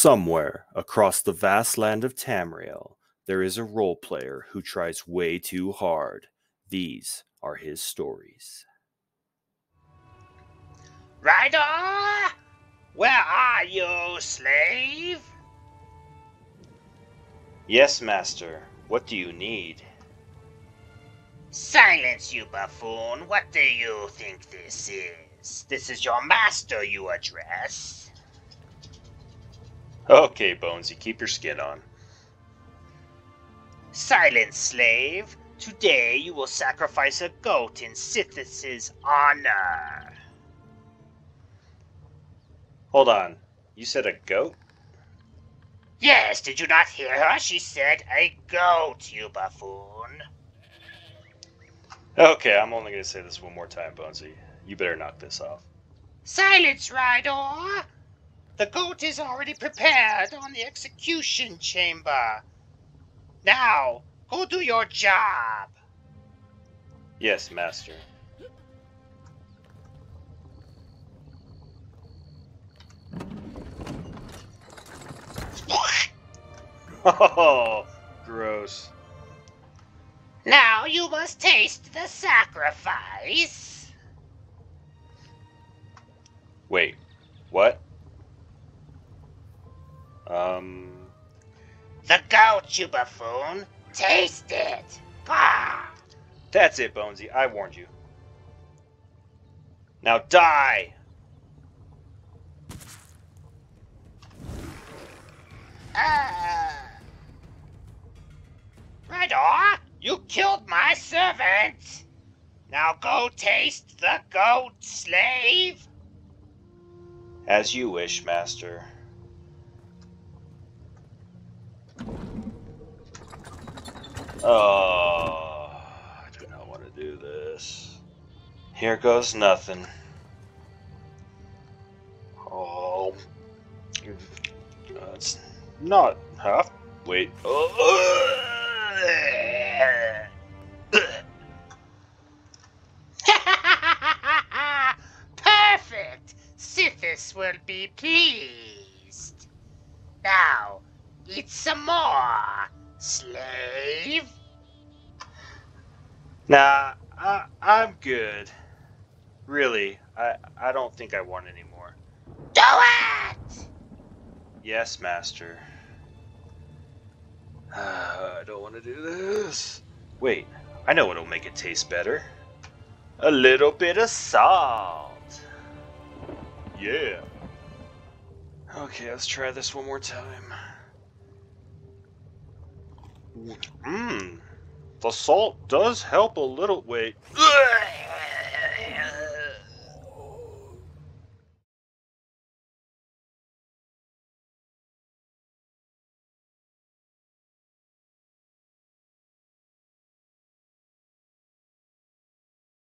Somewhere across the vast land of Tamriel, there is a role player who tries way too hard. These are his stories. Rydor! Where are you, slave? Yes, master. What do you need? Silence, you buffoon. What do you think this is? This is your master you address. Okay, Bonesy, keep your skin on. Silence, slave. Today you will sacrifice a goat in Sithis' honor. Hold on. You said a goat? Yes, did you not hear her? She said a goat, you buffoon. Okay, I'm only going to say this one more time, Bonesy. You better knock this off. Silence, Rydor! The goat is already prepared on the execution chamber. Now, go do your job. Yes, master. Oh, gross. Now you must taste the sacrifice. Wait, what? You buffoon. Taste it. Ah. that's it, Bonesy. I warned you. Now die! Ah. Rydor, you killed my servant. Now go taste the goat, slave. As you wish, master. Oh, I do not want to do this. Here goes nothing. Oh, that's not half. Wait. Oh. Perfect. Sithis will be pleased. Now, eat some more, slave. Nah, I, I'm good. Really, I, I don't think I want any more. Do it! Yes, master. I don't want to do this. Wait, I know what'll make it taste better. A little bit of salt. Yeah. Okay, let's try this one more time. Mmm. The salt does help a little. Wait.